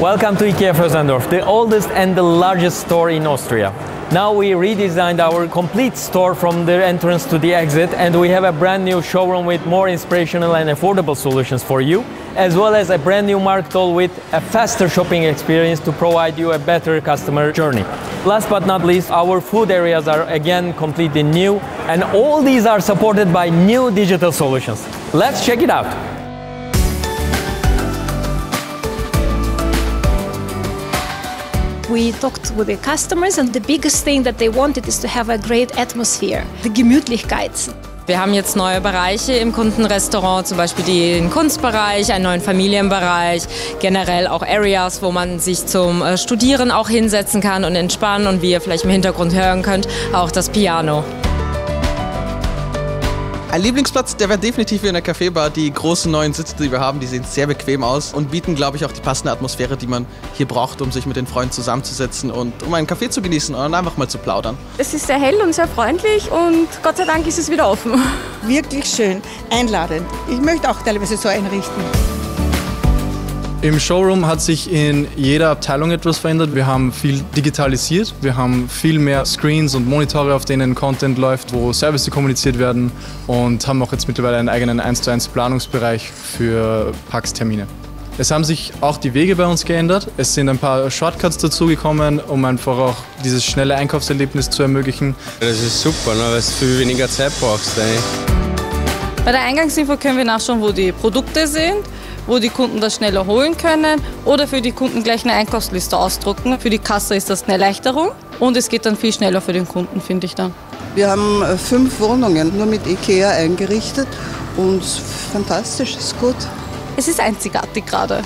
Welcome to IKEA Fösendorf, the oldest and the largest store in Austria. Now we redesigned our complete store from the entrance to the exit and we have a brand new showroom with more inspirational and affordable solutions for you, as well as a brand new Marktol with a faster shopping experience to provide you a better customer journey. Last but not least, our food areas are again completely new and all these are supported by new digital solutions. Let's check it out. We talked with the customers and the biggest thing that they wanted is to have a great atmosphere, the Gemütlichkeit. Wir haben jetzt neue Bereiche im Kundenrestaurant, zum Beispiel den Kunstbereich, einen neuen Familienbereich, generell auch Areas, wo man sich zum äh, Studieren auch hinsetzen kann und entspannen und wie ihr vielleicht im Hintergrund hören könnt, auch das Piano. Ein Lieblingsplatz, der wäre definitiv wie in der Kaffeebar. Die großen neuen Sitze, die wir haben, die sehen sehr bequem aus und bieten, glaube ich, auch die passende Atmosphäre, die man hier braucht, um sich mit den Freunden zusammenzusetzen und um einen Kaffee zu genießen und einfach mal zu plaudern. Es ist sehr hell und sehr freundlich und Gott sei Dank ist es wieder offen. Wirklich schön, einladend. Ich möchte auch teilweise so einrichten. Im Showroom hat sich in jeder Abteilung etwas verändert. Wir haben viel digitalisiert, wir haben viel mehr Screens und Monitore, auf denen Content läuft, wo Services kommuniziert werden und haben auch jetzt mittlerweile einen eigenen 1 zu 1 Planungsbereich für Pax-Termine. Es haben sich auch die Wege bei uns geändert. Es sind ein paar Shortcuts dazugekommen, um einfach auch dieses schnelle Einkaufserlebnis zu ermöglichen. Das ist super, ne, weil du viel weniger Zeit brauchst. Eigentlich. Bei der Eingangsinfo können wir nachschauen, wo die Produkte sind wo die Kunden das schneller holen können oder für die Kunden gleich eine Einkaufsliste ausdrucken. Für die Kasse ist das eine Erleichterung und es geht dann viel schneller für den Kunden, finde ich dann. Wir haben äh, fünf Wohnungen nur mit IKEA eingerichtet und fantastisch, ist gut. Es ist einzigartig gerade.